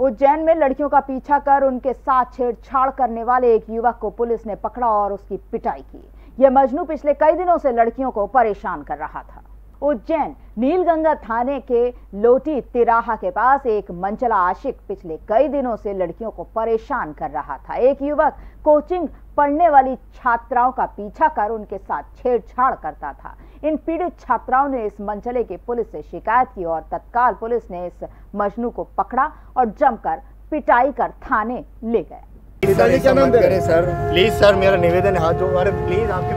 उज्जैन में लड़कियों का पीछा कर उनके साथ छेड़छाड़ करने वाले एक युवक को पुलिस ने पकड़ा और उसकी पिटाई की। यह मजनू पिछले कई दिनों से लड़कियों को परेशान कर रहा था। उज्जैन, नीलगंगा थाने के लोटी तिराहा के पास एक मंचला आशिक पिछले कई दिनों से लड़कियों को परेशान कर रहा था। एक युवक कोचिंग पढ़ने वाली छात्राओं का पीछा कर उनके साथ छेड़छाड़ करता था। इन पीड़ित छात्राओं ने इस मंचले की पुलिस से शिकायत की और तत्काल पुलिस ने इस मजनू को पकड़ा और जमकर पिटाई कर थाने ले गए। सर ऐसा मत करें सर। प्लीज़ सर मेरा निवेदन है। हाथ जोड़ अरे प्लीज़ आपके।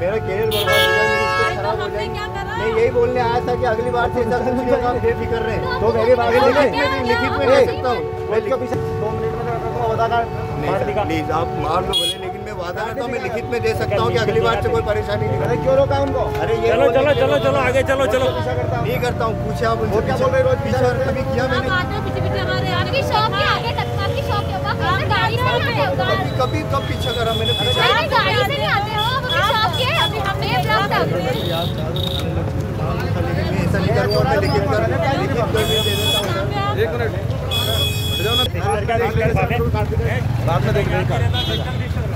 मेरा कैरियर बर्बाद हो हो मैं यही बोलने आया था कि अगली बार से ऐसा कुछ नहीं होगा आप बेफिक्र रहे तो मेरी बात मैं। लिखित में लिखित में दे सकता हूँ। मैं उसके पीछे दो मिनट में तो बता रहा हूँ। प्लीज़ आप मार दो भले वादा करता हूँ मैं लिखित में दे सकता हूँ कि अगली बार से कोई परेशानी नहीं। अरे क्यों रोका उनको? अरे ये चलो चलो चलो चलो आगे चलो चलो। करता हूँ। नहीं करता हूँ। पूछे आप उनसे क्या बोल रहे रोज पीछे पीछा कभी किया मैंने? कभी कब पीछा करा मैंने हो। ऐसा नहीं करूँगा मैं लिखित कर लिखित कर दे देता हूँ। सर एक मिनट। हट जाओ ना बाद में देख लेंगे।